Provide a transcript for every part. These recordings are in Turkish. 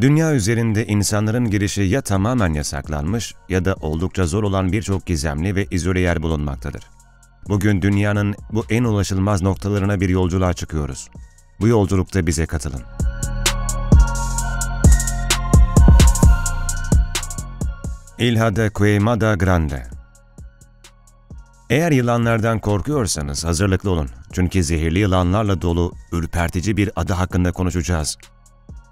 Dünya üzerinde insanların girişi ya tamamen yasaklanmış ya da oldukça zor olan birçok gizemli ve izole yer bulunmaktadır. Bugün dünyanın bu en ulaşılmaz noktalarına bir yolculuğa çıkıyoruz. Bu yolculukta bize katılın. Ilha de Queimada Grande Eğer yılanlardan korkuyorsanız hazırlıklı olun. Çünkü zehirli yılanlarla dolu, ürpertici bir ada hakkında konuşacağız.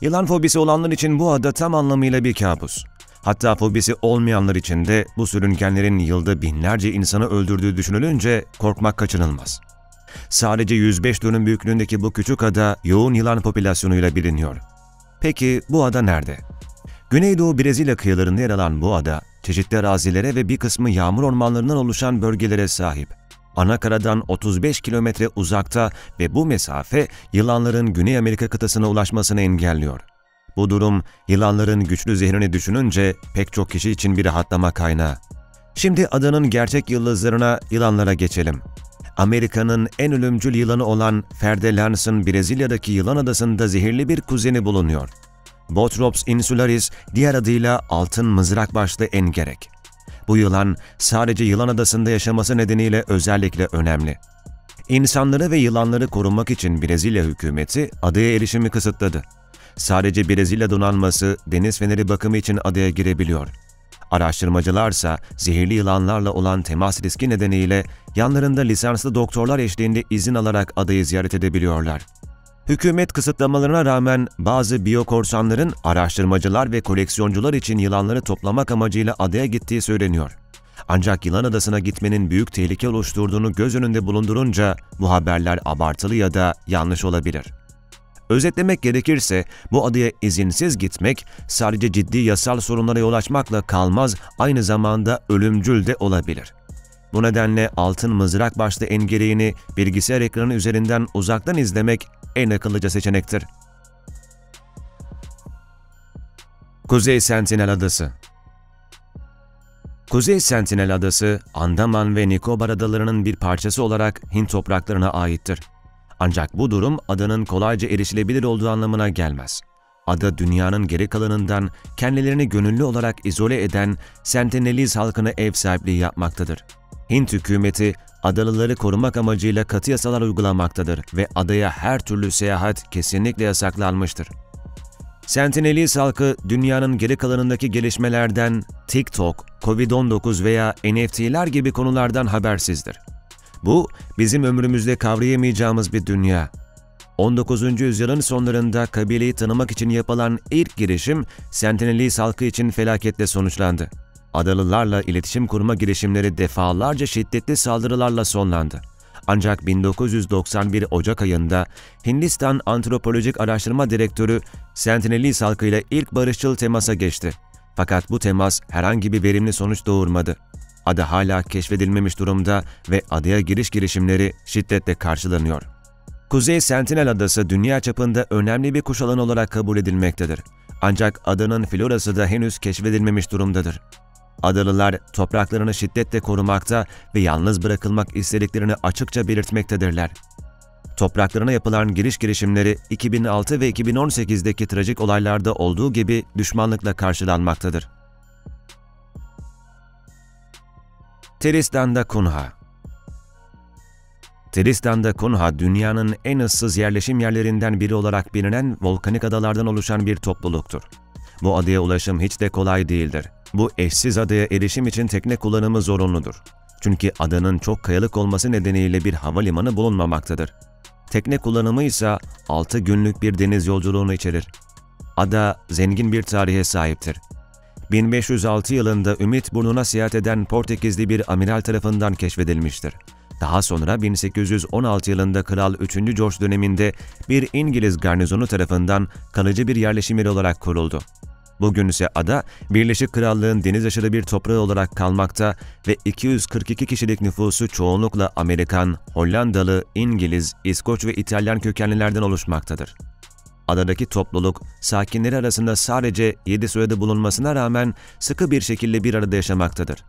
Yılan fobisi olanlar için bu ada tam anlamıyla bir kabus. Hatta fobisi olmayanlar için de bu sürüngenlerin yılda binlerce insanı öldürdüğü düşünülünce korkmak kaçınılmaz. Sadece 105 dönüm büyüklüğündeki bu küçük ada yoğun yılan popülasyonuyla biliniyor. Peki bu ada nerede? Güneydoğu Brezilya kıyılarında yer alan bu ada, çeşitli arazilere ve bir kısmı yağmur ormanlarından oluşan bölgelere sahip. Anakaradan 35 kilometre uzakta ve bu mesafe yılanların Güney Amerika kıtasına ulaşmasını engelliyor. Bu durum yılanların güçlü zehrini düşününce pek çok kişi için bir rahatlama kaynağı. Şimdi adanın gerçek yıldızlarına, yılanlara geçelim. Amerika'nın en ölümcül yılanı olan Ferdelans'ın Brezilya'daki yılan adasında zehirli bir kuzeni bulunuyor. Botrops insularis, diğer adıyla altın mızrak başlı engerek. Bu yılan sadece yılan adasında yaşaması nedeniyle özellikle önemli. İnsanları ve yılanları korumak için Brezilya hükümeti adaya erişimi kısıtladı. Sadece Brezilya donanması deniz feneri bakımı için adaya girebiliyor. Araştırmacılarsa zehirli yılanlarla olan temas riski nedeniyle yanlarında lisanslı doktorlar eşliğinde izin alarak adayı ziyaret edebiliyorlar. Hükümet kısıtlamalarına rağmen bazı biyokorsanların araştırmacılar ve koleksiyoncular için yılanları toplamak amacıyla adaya gittiği söyleniyor. Ancak yılan adasına gitmenin büyük tehlike oluşturduğunu göz önünde bulundurunca bu haberler abartılı ya da yanlış olabilir. Özetlemek gerekirse bu adaya izinsiz gitmek sadece ciddi yasal sorunlara yol açmakla kalmaz, aynı zamanda ölümcül de olabilir. Bu nedenle altın mızrak başlı engereğini bilgisayar ekranı üzerinden uzaktan izlemek en akıllıca seçenektir. Kuzey Sentinel Adası Kuzey Sentinel Adası, Andaman ve Nikobar adalarının bir parçası olarak Hint topraklarına aittir. Ancak bu durum adanın kolayca erişilebilir olduğu anlamına gelmez. Ada dünyanın geri kalanından kendilerini gönüllü olarak izole eden Sentineliz halkına ev sahipliği yapmaktadır. Hint hükümeti adalıları korumak amacıyla katı yasalar uygulamaktadır ve adaya her türlü seyahat kesinlikle yasaklanmıştır. Sentinelese halkı dünyanın geri kalanındaki gelişmelerden TikTok, Covid-19 veya NFT'ler gibi konulardan habersizdir. Bu, bizim ömrümüzde kavrayamayacağımız bir dünya. 19. yüzyılın sonlarında kabileyi tanımak için yapılan ilk girişim Sentinelese halkı için felaketle sonuçlandı. Adalılarla iletişim kurma girişimleri defalarca şiddetli saldırılarla sonlandı. Ancak 1991 Ocak ayında Hindistan Antropolojik Araştırma Direktörü Sentinelese halkıyla ilk barışçıl temasa geçti. Fakat bu temas herhangi bir verimli sonuç doğurmadı. Ada hala keşfedilmemiş durumda ve adaya giriş girişimleri şiddetle karşılanıyor. Kuzey Sentinel Adası dünya çapında önemli bir kuş alanı olarak kabul edilmektedir. Ancak adanın florası da henüz keşfedilmemiş durumdadır. Adalılar topraklarını şiddetle korumakta ve yalnız bırakılmak istediklerini açıkça belirtmektedirler. Topraklarına yapılan giriş girişimleri 2006 ve 2018'deki trajik olaylarda olduğu gibi düşmanlıkla karşılanmaktadır. Tristan'da Kunha Tristan'da Kunha, dünyanın en ıssız yerleşim yerlerinden biri olarak bilinen volkanik adalardan oluşan bir topluluktur. Bu adaya ulaşım hiç de kolay değildir. Bu eşsiz adaya erişim için tekne kullanımı zorunludur. Çünkü adanın çok kayalık olması nedeniyle bir havalimanı bulunmamaktadır. Tekne kullanımı ise 6 günlük bir deniz yolculuğunu içerir. Ada zengin bir tarihe sahiptir. 1506 yılında Ümit Burnu'na seyahat eden Portekizli bir amiral tarafından keşfedilmiştir. Daha sonra 1816 yılında Kral 3. George döneminde bir İngiliz garnizonu tarafından kalıcı bir yerleşim yeri olarak kuruldu. Bugün ise ada Birleşik Krallığın deniz aşırı bir toprağı olarak kalmakta ve 242 kişilik nüfusu çoğunlukla Amerikan, Hollandalı, İngiliz, İskoç ve İtalyan kökenlilerden oluşmaktadır. Adadaki topluluk, sakinleri arasında sadece 7 soyadı bulunmasına rağmen sıkı bir şekilde bir arada yaşamaktadır.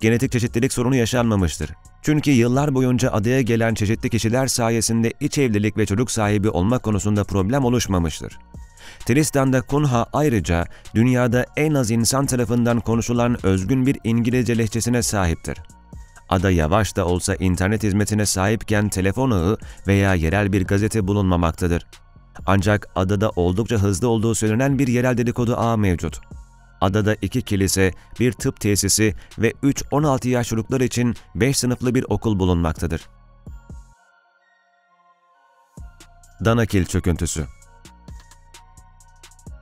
Genetik çeşitlilik sorunu yaşanmamıştır. Çünkü yıllar boyunca adaya gelen çeşitli kişiler sayesinde iç evlilik ve çocuk sahibi olma konusunda problem oluşmamıştır. Tristan da Cunha ayrıca dünyada en az insan tarafından konuşulan özgün bir İngilizce lehçesine sahiptir. Ada yavaş da olsa internet hizmetine sahipken telefon ağı veya yerel bir gazete bulunmamaktadır. Ancak adada oldukça hızlı olduğu söylenen bir yerel dedikodu ağı mevcut. Adada iki kilise, bir tıp tesisi ve 3-16 yaş çocuklar için 5 sınıflı bir okul bulunmaktadır. Danakil çöküntüsü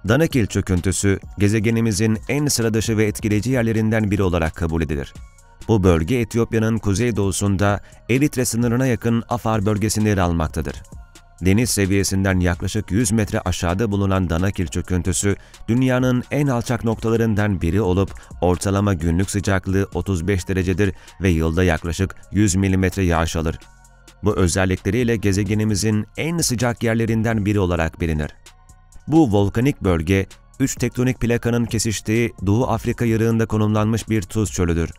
Danakil çöküntüsü, gezegenimizin en sıradışı ve etkileyici yerlerinden biri olarak kabul edilir. Bu bölge Etiyopya'nın kuzeydoğusunda Eritre sınırına yakın Afar bölgesinde yer almaktadır. Deniz seviyesinden yaklaşık 100 metre aşağıda bulunan Danakil çöküntüsü, dünyanın en alçak noktalarından biri olup ortalama günlük sıcaklığı 35 derecedir ve yılda yaklaşık 100 milimetre yağış alır. Bu özellikleriyle gezegenimizin en sıcak yerlerinden biri olarak bilinir. Bu volkanik bölge, üç tektonik plakanın kesiştiği Doğu Afrika yarığında konumlanmış bir tuz çölüdür.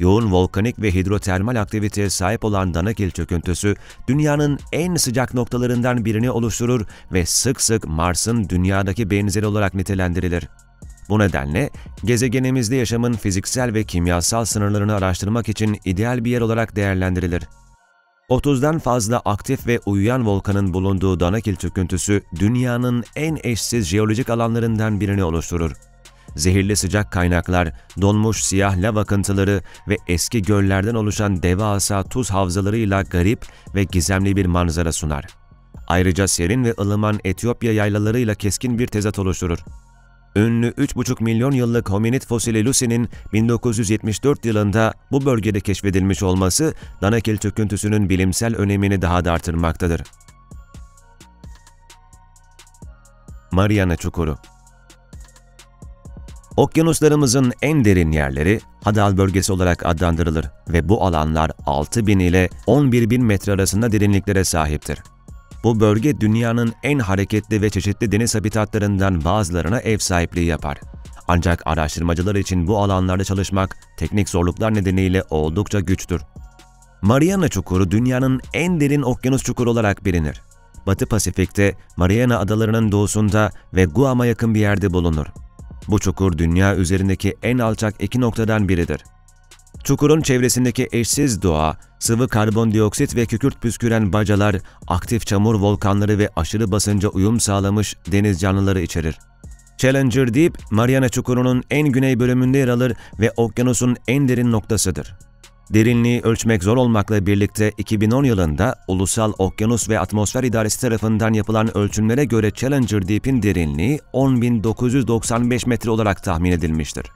Yoğun volkanik ve hidrotermal aktiviteye sahip olan Danakil çöküntüsü, dünyanın en sıcak noktalarından birini oluşturur ve sık sık Mars'ın dünyadaki benzeri olarak nitelendirilir. Bu nedenle gezegenimizde yaşamın fiziksel ve kimyasal sınırlarını araştırmak için ideal bir yer olarak değerlendirilir. 30'dan fazla aktif ve uyuyan volkanın bulunduğu Danakil çöküntüsü dünyanın en eşsiz jeolojik alanlarından birini oluşturur. Zehirli sıcak kaynaklar, donmuş siyah lav akıntıları ve eski göllerden oluşan devasa tuz havzalarıyla garip ve gizemli bir manzara sunar. Ayrıca serin ve ılıman Etiyopya yaylalarıyla keskin bir tezat oluşturur. Ünlü 3,5 milyon yıllık hominid fosili Lucy'nin 1974 yılında bu bölgede keşfedilmiş olması Danakil çöküntüsünün bilimsel önemini daha da artırmaktadır. Mariana Çukuru Okyanuslarımızın en derin yerleri Hadal bölgesi olarak adlandırılır ve bu alanlar 6000 ile 11.000 metre arasında derinliklere sahiptir. Bu bölge dünyanın en hareketli ve çeşitli deniz habitatlarından bazılarına ev sahipliği yapar. Ancak araştırmacılar için bu alanlarda çalışmak teknik zorluklar nedeniyle oldukça güçtür. Mariana Çukuru dünyanın en derin okyanus çukuru olarak bilinir. Batı Pasifik'te Mariana Adaları'nın doğusunda ve Guam'a yakın bir yerde bulunur. Bu çukur dünya üzerindeki en alçak iki noktadan biridir. Çukurun çevresindeki eşsiz doğa, sıvı karbondioksit ve kükürt püsküren bacalar, aktif çamur volkanları ve aşırı basınca uyum sağlamış deniz canlıları içerir. Challenger Deep, Mariana Çukuru'nun en güney bölümünde yer alır ve okyanusun en derin noktasıdır. Derinliği ölçmek zor olmakla birlikte 2010 yılında Ulusal Okyanus ve Atmosfer İdaresi tarafından yapılan ölçümlere göre Challenger Deep'in derinliği 10.995 metre olarak tahmin edilmiştir.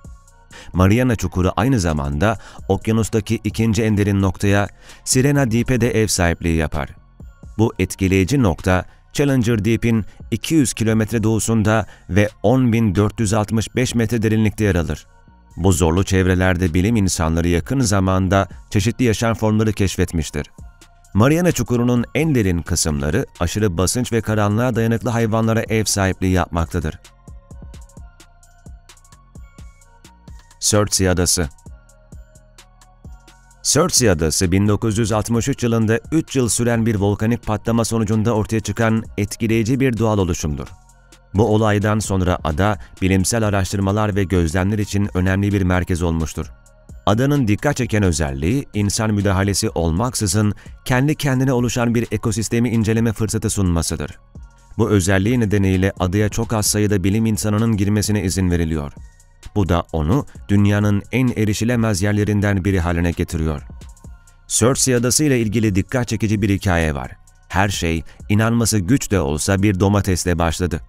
Mariana Çukuru aynı zamanda okyanustaki ikinci en derin noktaya Sirena Deep'e de ev sahipliği yapar. Bu etkileyici nokta Challenger Deep'in 200 kilometre doğusunda ve 10.465 metre derinlikte yer alır. Bu zorlu çevrelerde bilim insanları yakın zamanda çeşitli yaşam formları keşfetmiştir. Mariana Çukuru'nun en derin kısımları aşırı basınç ve karanlığa dayanıklı hayvanlara ev sahipliği yapmaktadır. Surtsey Adası Surtsey Adası 1963 yılında 3 yıl süren bir volkanik patlama sonucunda ortaya çıkan etkileyici bir doğal oluşumdur. Bu olaydan sonra ada bilimsel araştırmalar ve gözlemler için önemli bir merkez olmuştur. Adanın dikkat çeken özelliği insan müdahalesi olmaksızın kendi kendine oluşan bir ekosistemi inceleme fırsatı sunmasıdır. Bu özelliği nedeniyle adaya çok az sayıda bilim insanının girmesine izin veriliyor. Bu da onu dünyanın en erişilemez yerlerinden biri haline getiriyor. Surtsey Adası ile ilgili dikkat çekici bir hikaye var. Her şey inanması güç de olsa bir domatesle başladı.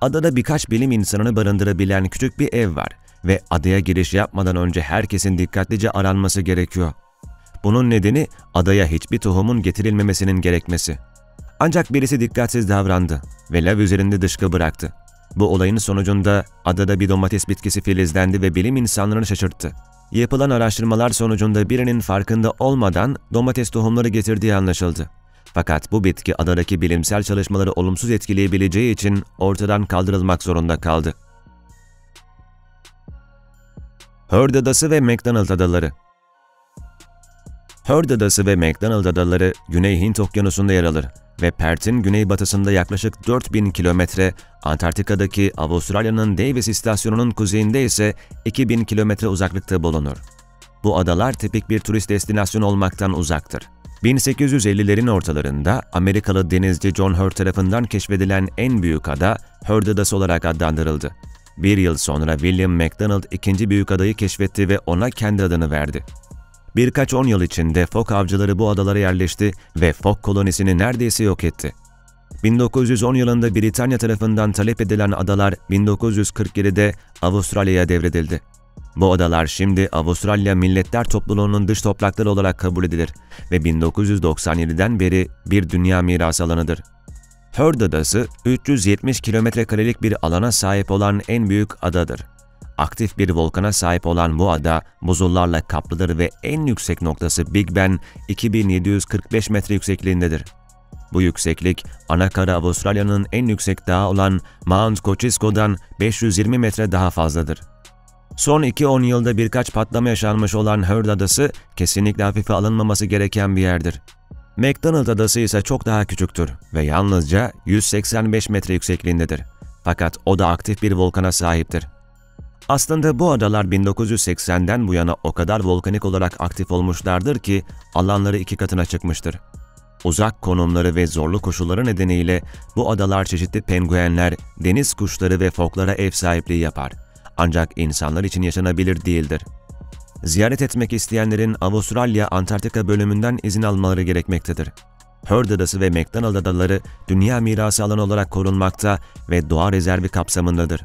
Adada birkaç bilim insanını barındırabilen küçük bir ev var ve adaya giriş yapmadan önce herkesin dikkatlice aranması gerekiyor. Bunun nedeni adaya hiçbir tohumun getirilmemesinin gerekmesi. Ancak birisi dikkatsiz davrandı ve lav üzerinde dışkı bıraktı. Bu olayın sonucunda adada bir domates bitkisi filizlendi ve bilim insanlarını şaşırttı. Yapılan araştırmalar sonucunda birinin farkında olmadan domates tohumları getirdiği anlaşıldı. Fakat bu bitki adadaki bilimsel çalışmaları olumsuz etkileyebileceği için ortadan kaldırılmak zorunda kaldı. Heard Adası ve McDonald Adaları Heard Adası ve McDonald Adaları Güney Hint Okyanusu'nda yer alır. ve Perth'in güneybatısında yaklaşık 4000 kilometre, Antarktika'daki Avustralya'nın Davis istasyonunun kuzeyinde ise 2000 kilometre uzaklıkta bulunur. Bu adalar tipik bir turist destinasyonu olmaktan uzaktır. 1850'lerin ortalarında Amerikalı denizci John Hurt tarafından keşfedilen en büyük ada Heard Adası olarak adlandırıldı. Bir yıl sonra William McDonald ikinci büyük adayı keşfetti ve ona kendi adını verdi. Birkaç on yıl içinde fok avcıları bu adalara yerleşti ve fok kolonisini neredeyse yok etti. 1910 yılında Britanya tarafından talep edilen adalar 1947'de Avustralya'ya devredildi. Bu adalar şimdi Avustralya Milletler Topluluğu'nun dış toprakları olarak kabul edilir ve 1997'den beri bir dünya mirası alanıdır. Heard Adası 370 kilometre bir alana sahip olan en büyük adadır. Aktif bir volkana sahip olan bu ada buzullarla kaplıdır ve en yüksek noktası Big Ben 2745 metre yüksekliğindedir. Bu yükseklik, anakara Avustralya'nın en yüksek dağı olan Mount Kosciuszko'dan 520 metre daha fazladır. Son 2-10 yılda birkaç patlama yaşanmış olan Heard Adası kesinlikle hafife alınmaması gereken bir yerdir. McDonald Adası ise çok daha küçüktür ve yalnızca 185 metre yüksekliğindedir. Fakat o da aktif bir volkana sahiptir. Aslında bu adalar 1980'den bu yana o kadar volkanik olarak aktif olmuşlardır ki alanları iki katına çıkmıştır. Uzak konumları ve zorlu koşulları nedeniyle bu adalar çeşitli penguenler, deniz kuşları ve foklara ev sahipliği yapar. Ancak insanlar için yaşanabilir değildir. Ziyaret etmek isteyenlerin Avustralya-Antarktika bölümünden izin almaları gerekmektedir. Heard Adası ve McDonald Adaları dünya mirası alanı olarak korunmakta ve doğa rezervi kapsamındadır.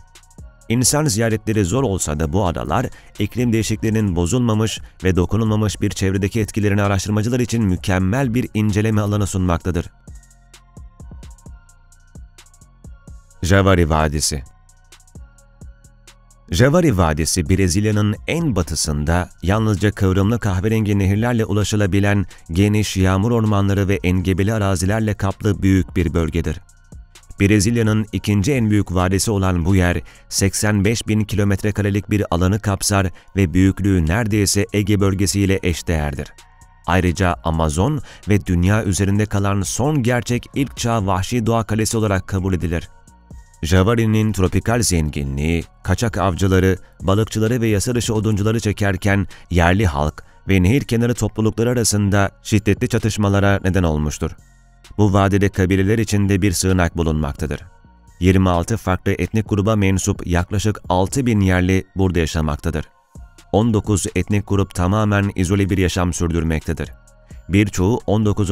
İnsan ziyaretleri zor olsa da bu adalar, iklim değişikliğinin bozulmamış ve dokunulmamış bir çevredeki etkilerini araştırmacılar için mükemmel bir inceleme alanı sunmaktadır. Javari Vadisi Javari Vadisi, Brezilya'nın en batısında yalnızca kıvrımlı kahverengi nehirlerle ulaşılabilen geniş yağmur ormanları ve engebeli arazilerle kaplı büyük bir bölgedir. Brezilya'nın ikinci en büyük vadisi olan bu yer 85 bin kilometre karelik bir alanı kapsar ve büyüklüğü neredeyse Ege bölgesiyle eşdeğerdir. Ayrıca Amazon ve dünya üzerinde kalan son gerçek ilk çağ vahşi doğa kalesi olarak kabul edilir. Javari'nin tropikal zenginliği, kaçak avcıları, balıkçıları ve yasa dışı oduncuları çekerken yerli halk ve nehir kenarı toplulukları arasında şiddetli çatışmalara neden olmuştur. Bu vadede kabileler içinde bir sığınak bulunmaktadır. 26 farklı etnik gruba mensup yaklaşık 6 bin yerli burada yaşamaktadır. 19 etnik grup tamamen izole bir yaşam sürdürmektedir. Birçoğu 19.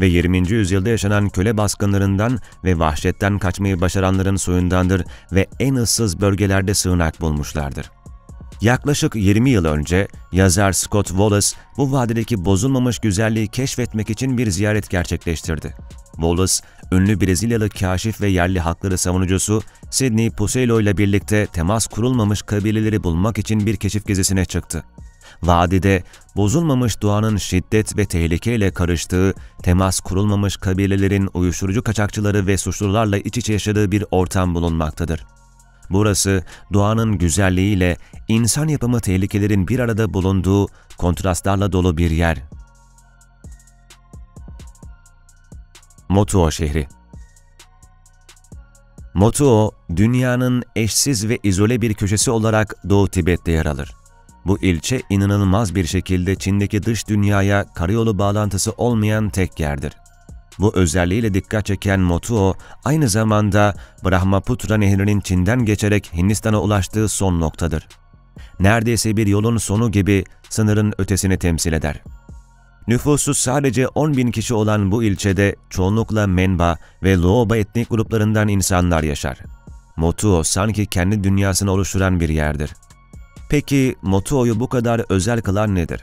ve 20. yüzyılda yaşanan köle baskınlarından ve vahşetten kaçmayı başaranların soyundandır ve en ıssız bölgelerde sığınak bulmuşlardır. Yaklaşık 20 yıl önce yazar Scott Wallace bu vadideki bozulmamış güzelliği keşfetmek için bir ziyaret gerçekleştirdi. Wallace, ünlü Brezilyalı kaşif ve yerli hakları savunucusu Sidney Puselo ile birlikte temas kurulmamış kabileleri bulmak için bir keşif gezisine çıktı. Vadide bozulmamış doğanın şiddet ve tehlikeyle karıştığı, temas kurulmamış kabilelerin uyuşturucu kaçakçıları ve suçlularla iç içe yaşadığı bir ortam bulunmaktadır. Burası doğanın güzelliğiyle insan yapımı tehlikelerin bir arada bulunduğu kontrastlarla dolu bir yer. Motuo şehri Motuo, dünyanın eşsiz ve izole bir köşesi olarak Doğu Tibet'te yer alır. Bu ilçe inanılmaz bir şekilde Çin'deki dış dünyaya karayolu bağlantısı olmayan tek yerdir. Bu özelliğiyle dikkat çeken Motuo, aynı zamanda Brahmaputra Nehri'nin Çin'den geçerek Hindistan'a ulaştığı son noktadır. Neredeyse bir yolun sonu gibi sınırın ötesini temsil eder. Nüfusu sadece 10 bin kişi olan bu ilçede çoğunlukla Menba ve Looba etnik gruplarından insanlar yaşar. Motuo sanki kendi dünyasını oluşturan bir yerdir. Peki Motuo'yu bu kadar özel kılan nedir?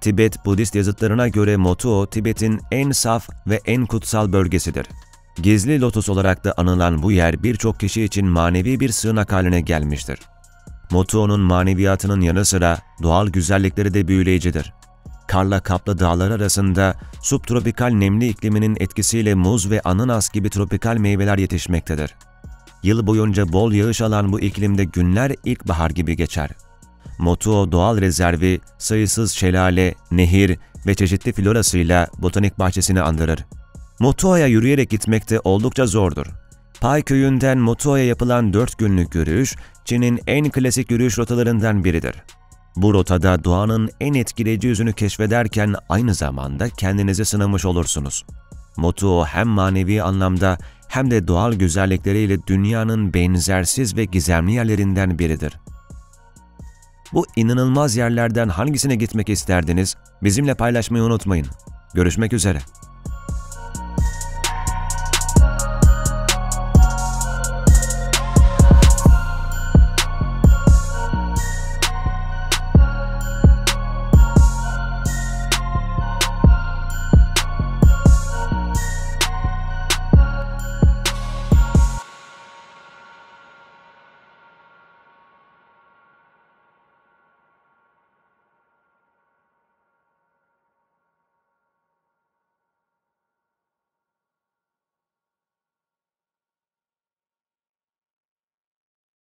Tibet Budist yazıtlarına göre Motuo, Tibet'in en saf ve en kutsal bölgesidir. Gizli lotus olarak da anılan bu yer birçok kişi için manevi bir sığınak haline gelmiştir. Motuo'nun maneviyatının yanı sıra doğal güzellikleri de büyüleyicidir. Karla kaplı dağlar arasında subtropikal nemli ikliminin etkisiyle muz ve ananas gibi tropikal meyveler yetişmektedir. Yıl boyunca bol yağış alan bu iklimde günler ilkbahar gibi geçer. Motuo doğal rezervi, sayısız şelale, nehir ve çeşitli florasıyla botanik bahçesini andırır. Motuo'ya yürüyerek gitmek de oldukça zordur. Pai köyünden Motuo'ya yapılan 4 günlük yürüyüş, Çin'in en klasik yürüyüş rotalarından biridir. Bu rotada doğanın en etkileyici yüzünü keşfederken aynı zamanda kendinizi sınamış olursunuz. Motuo hem manevi anlamda hem de doğal güzellikleriyle dünyanın benzersiz ve gizemli yerlerinden biridir. Bu inanılmaz yerlerden hangisine gitmek isterdiniz? Bizimle paylaşmayı unutmayın. Görüşmek üzere.